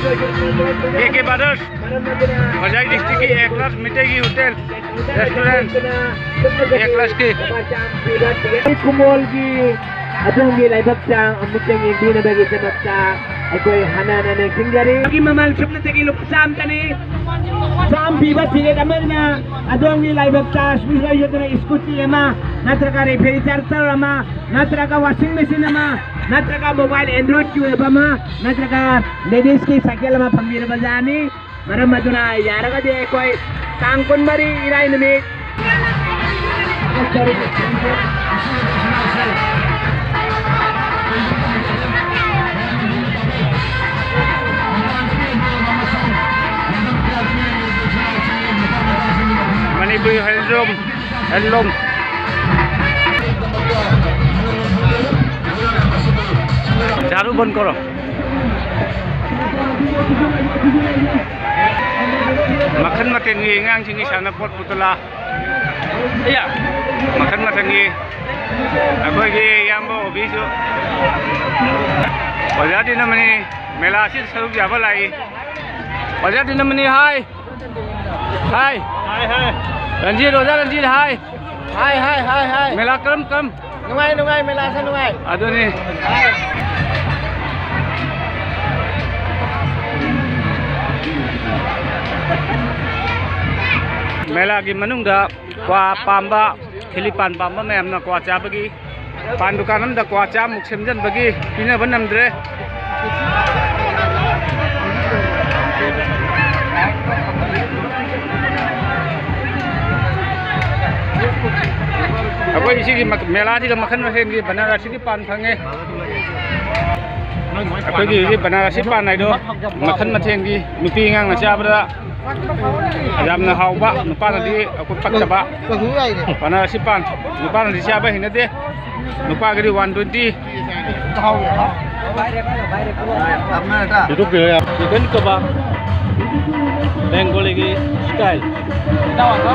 के के ब्रदर्स बजाई डिस्ट्रिक्ट की एक क्लास मिटेगी होटल रेस्टोरेंट एक क्लास की कुमोलगी अदोंगी लाइबक चांग अमुचंग इंदुना बगी sebab चांग अकोई हनाना ने सिंगरी bagi mamal chupna tegi lup sam tani sam biba sige kamarna adongi laibak cha spisa yodna scooty ama natraka refrigerator charger ama natraka washing machine ama natraka mobile android cube ama natraka ladies ki cycle ama phamir bajani maram maduna yaraga de koi tangkun mari irai nami Manipuri handloom handloom ઝાડુ બંધ કરો મખન મથનની ꯑꯉꯥꯡꯁꯤꯡꯒꯤ ꯁꯥꯟꯅꯄꯣꯠ ꯄꯨતꯂꯥ ꯑꯌꯥ મખન મꯊꯟꯒꯤ ꯑꯩꯈꯣꯏꯒꯤ ꯏꯌꯥꯝꯕ ꯑꯣꯕꯤꯁꯨ ઓꯖꯥ ꯗꯤꯅꯃꯅꯤ મેલાꯁꯤ સરુક યાꯕ લાગી ઓજા ડિનમની હાય હાય રણજીત ઓજા રણજીત હાય હાય હાય હાય હાય મેલા કરમ કરમ નુંગાઈ નુંગાઈ મેલા નુંગાઈ અદોની ꯃꯦꯂꯥꯒꯤ ꯃꯅꯨꯡꯗ ꯀ꯭ꯋꯥ ꯄꯥꯝꯕ ꯈꯤꯂꯤꯄꯥꯟ ꯄꯥꯝꯕ ꯃꯌꯥꯝꯅ ꯀ꯭ꯋꯥ ꯆꯥꯕꯒꯤ ꯄꯥꯟ ꯗꯨꯀꯥꯟ ꯑꯃꯗ ꯀ꯭ꯋꯥ ꯆꯥꯃꯨꯛ ꯁꯦꯝꯖꯤꯟꯕꯒꯤ ꯄꯤꯅꯕ ꯅꯝꯗ꯭ꯔꯦ ꯑꯩꯈꯣꯏ ꯁꯤꯒꯤ ꯃꯦꯂꯥꯁꯤꯗ ꯃꯈꯜ ꯃꯊꯦꯜꯒꯤ ꯕꯅꯥꯔꯁꯤꯒꯤ ꯄꯥꯟ ꯐꯪꯉꯦ ꯑꯩꯈꯣꯏꯒꯤ ꯍꯧꯖꯤꯛ ꯕꯅꯥꯔꯁꯤ ꯄꯥꯟ ꯍꯥꯏꯗꯣ ꯃꯈꯜ ꯃꯊꯦꯜꯒꯤ ꯅꯨꯄꯤ ꯑꯉꯥꯡꯅ ꯆꯥꯕꯗ yam na hau ba nu pa na di aku pak ta ba pana si pan nu pa na di sia ba hin de nu pa ga di 120 hau ya itu ke ya ikan ke ba. Bengali style. Kita apa